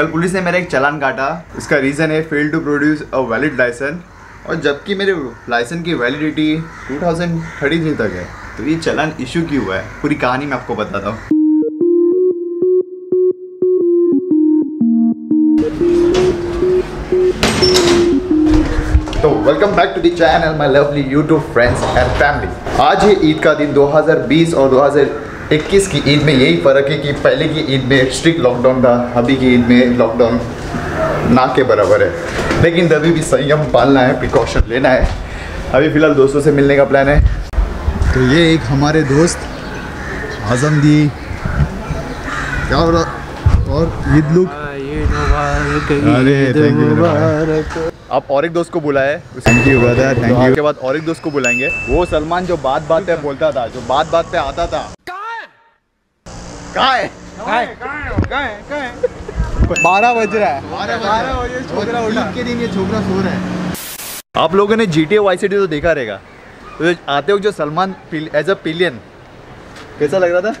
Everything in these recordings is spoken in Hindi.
कल पुलिस ने मेरा एक चालान काटा। इसका रीज़न है fail to produce a valid license और जबकि मेरे लाइसेंस की वैलिडिटी 2033 तक है। तो ये चालान इशू क्यों हुआ है? पूरी कहानी मैं आपको बताता हूँ। तो welcome back to the channel my lovely YouTube friends and family आज है ईद का दिन 2020 और 2021 की ईद में यही फ़र्क है कि पहले की ईद में स्ट्रिक्ट लॉकडाउन था अभी की ईद में लॉकडाउन ना के बराबर है। लेकिन तभी भी संयम पालना है प्रिकॉशन लेना है। अभी फ़िलहाल दोस्तों से मिलने का प्लान है। तो ये एक हमारे दोस्त आज़म दी क्या हो रहा और ईद लुक? अरे थैंक यू आप और एक दोस्त को बुलाए thank you brother thank you उसके बाद और एक दोस्त को बुलाएँगे। वो सलमान जो बात बात पे बोलता था जो बात बात पे आता था। कहाँ है? बारह बज रहा है। बारह बजे छोकरा उठा। के दिन ये छोकरा सो रहा है। आप लोगों ने जी टी वाई सी तो देखा रहेगा। तो आते हो जो सलमान एज अ पिलियन कैसा लग रहा था?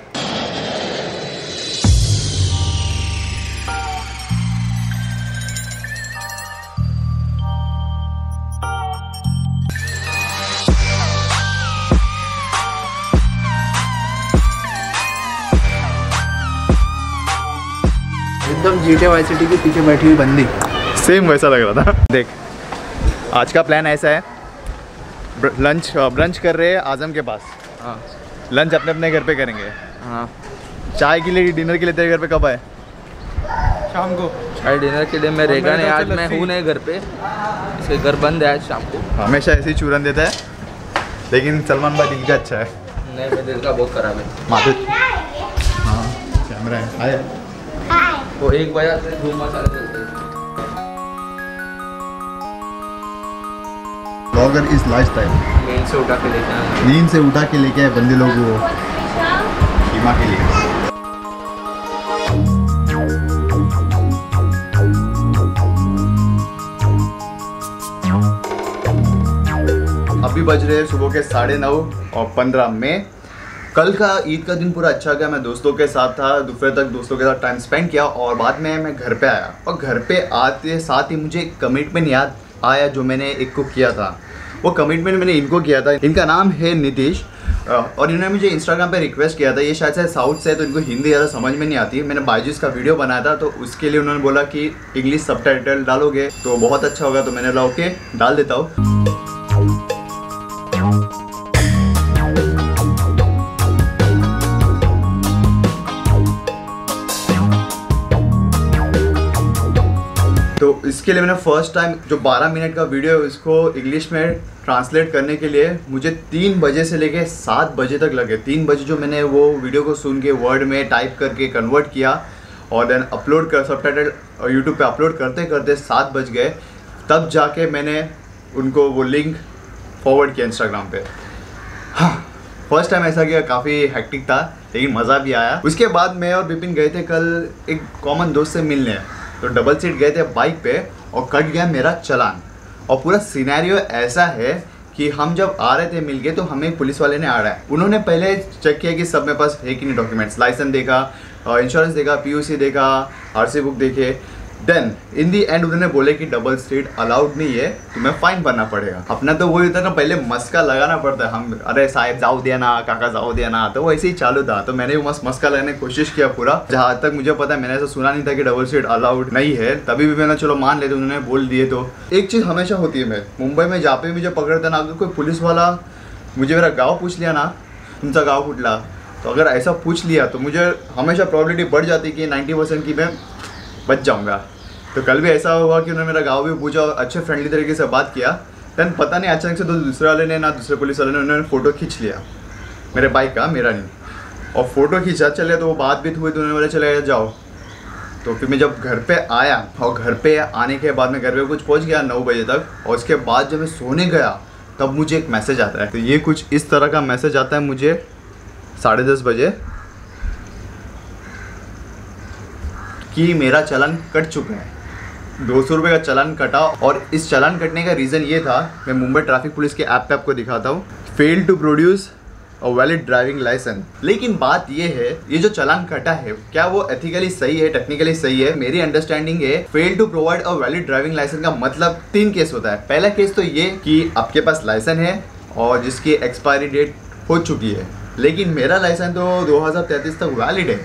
एकदम वाई सिटी के पीछे बैठी हुई बंदी। सेम वैसा लग रहा था। देख आज का प्लान ऐसा है। लंच ब्रंच कर रहे हैं आज़म के पास। हाँ। लंच अपने अपने घर पे करेंगे। हाँ। चाय के लिए डिनर के लिए तेरे घर पे कब आए? शाम को। चाय डिनर के लिए मैं रेगा मेरे नहीं आज मैं हूँ नहीं घर पे। इसके घर बंद है आज शाम को। हमेशा ऐसे ही चूरन देता है। लेकिन सलमान भाई दिल का अच्छा है। नहीं मेरे दिल का बहुत खराब है। माथे हाँ कैमरा है। आया। वो एक बजा से धूम मसाले चलते हैं। ब्लॉगर इज़ लाइफ स्टाइल नींद से उठा के लेके आना। नींद से उठा के लेके आए बंदे लोग वो के लिए। अभी बज रहे हैं सुबह के साढ़े नौ और पंद्रह में। कल का ईद का दिन पूरा अच्छा गया, मैं दोस्तों के साथ था, दोपहर तक दोस्तों के साथ टाइम स्पेंड किया और बाद में मैं घर पे आया। और घर पे आते साथ ही मुझे एक कमिटमेंट याद आया जो मैंने एक को किया था। वो कमिटमेंट मैंने इनको किया था। इनका नाम है नीतीश और इन्होंने मुझे इंस्टाग्राम पे रिक्वेस्ट किया था। ये शायद से साउथ से है तो इनको हिंदी ज़्यादा समझ में नहीं आती मैंने बाइजूस का वीडियो बनाया था तो उसके लिए उन्होंने बोला कि इंग्लिश सब डालोगे तो बहुत अच्छा होगा तो मैंने बोला, ओके, डाल देता हूँ। तो इसके लिए मैंने फ़र्स्ट टाइम जो 12 मिनट का वीडियो है, उसको इंग्लिश में ट्रांसलेट करने के लिए मुझे तीन बजे से लेके सात बजे तक लगे। तीन बजे जो मैंने वो वीडियो को सुन के वर्ड में टाइप करके कन्वर्ट किया और देन अपलोड कर सब टाइटल यूट्यूब पर अपलोड करते करते सात बज गए। तब जाके मैंने उनको वो लिंक फॉरवर्ड किया इंस्टाग्राम पे। हाँ फ़र्स्ट टाइम ऐसा किया, काफ़ी हैक्टिक था, लेकिन मज़ा भी आया। उसके बाद मैं और बिपिन गए थे कल एक कॉमन दोस्त से मिलने। तो डबल सीट गए थे बाइक पे और कट गया मेरा चलान। और पूरा सीनारी ऐसा है कि हम जब आ रहे थे मिल गए तो हमें पुलिस वाले ने आ रहा है उन्होंने पहले चेक किया कि सब मेरे पास है कि नहीं डॉक्यूमेंट्स लाइसेंस देखा इंश्योरेंस देखा पीयूसी देखा आरसी बुक देखे। देन इन दी एंड उन्होंने बोले कि डबल सीट अलाउड नहीं है, तुम्हें फाइन भरना पड़ेगा। अपना तो वही होता ना पहले मस्का लगाना पड़ता है। हम, अरे साहब जाओ दिया ना काका जाओ दिया ना तो वैसे ही चालू था। तो मैंने भी मस्त मस्का लगाने की कोशिश किया पूरा। जहाँ तक मुझे पता है, मैंने ऐसा सुना नहीं था कि डबल सीट अलाउड नहीं है। तभी भी मैंने, चलो मान लेते, उन्होंने बोल दिए तो। एक चीज़ हमेशा होती है मैं मुंबई में जहाँ पे मुझे पकड़ता ना, अगर कोई पुलिस वाला मुझे मेरा गाँव पूछ लिया ना तुमचा गाँव कुठला तो अगर ऐसा पूछ लिया तो मुझे हमेशा प्रॉबिलिटी बढ़ जाती कि नाइन्टी परसेंट की मैं बच जाऊँगा। तो कल भी ऐसा हुआ कि उन्होंने मेरा गाँव भी पूछा और अच्छे फ्रेंडली तरीके से बात किया। देन पता नहीं अचानक से तो दूसरे वाले ने ना दूसरे पुलिस वाले ने, उन्होंने फ़ोटो खींच लिया। मेरे बाइक का, मेरा नहीं। और फ़ोटो खींचा, चले तो वो बात भी हुई तो उन्होंने बोला, चले जाओ। तो फिर मैं जब घर पे आया और घर पे आने के बाद मैं घर पे कुछ पहुँच गया नौ बजे तक, और उसके बाद जब मैं सोने गया, तब मुझे एक मैसेज आता है। तो ये कुछ इस तरह का मैसेज आता है मुझे साढ़े दस बजे। कि मेरा चलन कट चुका है। दो सौ रुपये का चालान कटा और इस चालान कटने का रीज़न ये था, मैं मुंबई ट्रैफ़िक पुलिस के ऐप पे आपको दिखाता हूँ। Fail to produce a valid driving license लेकिन बात ये है, ये जो चलान कटा है, क्या वो एथिकली सही है टेक्निकली सही है? मेरी अंडरस्टैंडिंग है fail to provide a valid driving license का मतलब तीन केस होता है। पहला केस तो ये कि आपके पास लाइसेंस है और जिसकी एक्सपायरी डेट हो चुकी है। लेकिन मेरा लाइसेंस तो 2033 तक वैलिड है।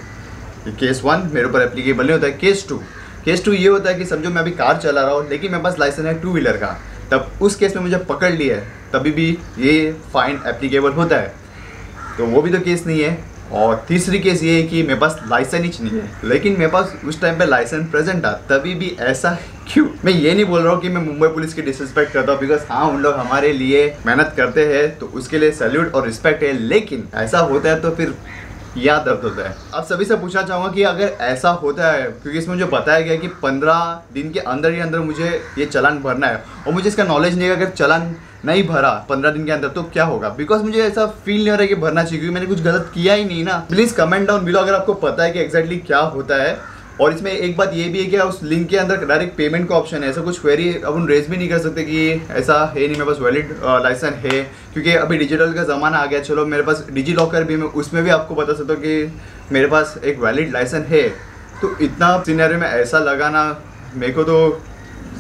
केस वन मेरे ऊपर एप्लीकेबल नहीं होता है केस टू केस टू ये होता है कि समझो मैं अभी कार चला रहा हूँ, लेकिन मेरे पास लाइसेंस है टू व्हीलर का। तब उस केस में मुझे पकड़ लिया है, तभी भी ये फाइन एप्लीकेबल होता है। तो वो भी तो केस नहीं है। और तीसरी केस ये है कि मेरे पास लाइसेंस ही नहीं है। लेकिन मेरे पास उस टाइम पे लाइसेंस प्रेजेंट था, तभी भी ऐसा क्यों? मैं ये नहीं बोल रहा हूँ कि मैं मुंबई पुलिस की डिसरिस्पेक्ट करता हूँ बिकॉज़ हाँ उन लोग हमारे लिए मेहनत करते हैं तो उसके लिए सैल्यूट और रिस्पेक्ट है। लेकिन ऐसा होता है तो फिर या दर्द होता है। अब सभी से पूछना चाहूँगा कि अगर ऐसा होता है, क्योंकि इसमें मुझे बताया गया कि पंद्रह दिन के अंदर ही अंदर मुझे ये चलान भरना है, और मुझे इसका नॉलेज नहीं है अगर चलान नहीं भरा पंद्रह दिन के अंदर तो क्या होगा? बिकॉज़ मुझे ऐसा फील नहीं हो रहा है कि भरना चाहिए, क्योंकि मैंने कुछ गलत किया ही नहीं ना। प्लीज़ कमेंट डाउन बिलो अगर आपको पता है कि एग्जैक्टली क्या होता है। और इसमें एक बात ये भी है कि उस लिंक के अंदर डायरेक्ट पेमेंट का ऑप्शन है। ऐसा कुछ क्वेरी अपन रेज भी नहीं कर सकते कि ऐसा है नहीं, मेरे पास वैलिड लाइसेंस है। क्योंकि अभी डिजिटल का ज़माना आ गया, चलो मेरे पास डिजी लॉकर भी मैं उसमें भी आपको बता सकता हूँ कि मेरे पास एक वैलिड लाइसेंस है। तो इतना सीनरी में ऐसा लगाना मेरे को तो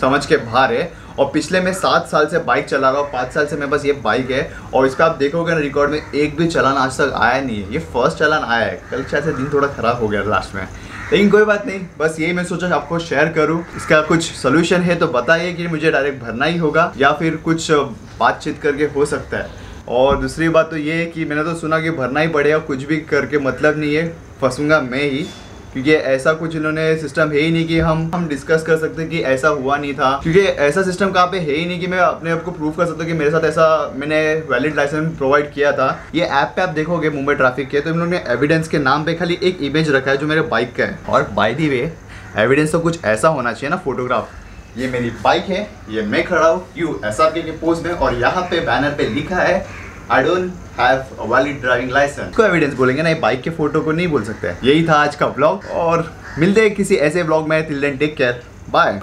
समझ के बाहर है। और पिछले मैं सात साल से बाइक चला रहा हूँ, पाँच साल से मेरे पास ये बाइक है। और इसका आप देखोगे ना रिकॉर्ड में एक भी चलान आज तक आया नहीं है। ये फ़र्स्ट चलान आया है। कल शायद दिन थोड़ा ख़राब हो गया लास्ट में। लेकिन कोई बात नहीं, बस यही मैं सोचा आपको शेयर करूँ। इसका कुछ सोल्यूशन है तो बताइए कि मुझे डायरेक्ट भरना ही होगा या फिर कुछ बातचीत करके हो सकता है। और दूसरी बात तो ये है कि मैंने तो सुना कि भरना ही पड़ेगा, कुछ भी करके मतलब नहीं है, फंसूँगा मैं ही। क्योंकि ऐसा कुछ इन्होंने सिस्टम है ही नहीं कि हम हम डिस्कस कर सकते कि ऐसा हुआ नहीं था। क्योंकि ऐसा सिस्टम कहाँ पे है ही नहीं कि मैं अपने आप को प्रूव कर सकता कि मेरे साथ ऐसा मैंने वैलिड लाइसेंस प्रोवाइड किया था। ये ऐप पे आप देखोगे मुंबई ट्रैफ़िक के तो इन्होंने एविडेंस के नाम पे खाली एक इमेज रखा है जो मेरे बाइक का है। और बाय दी वे एविडेंस तो कुछ ऐसा होना चाहिए ना फोटोग्राफ ये मेरी बाइक है, ये मैं खड़ा हूँ यू आर के पोज में और यहाँ पे बैनर पे लिखा है I don't have a valid driving license को एविडेंस बोलेंगे ना, ये बाइक के फ़ोटो को नहीं बोल सकते। यही था आज का ब्लॉग और मिलते हैं किसी ऐसे ब्लॉग में। Till then take care bye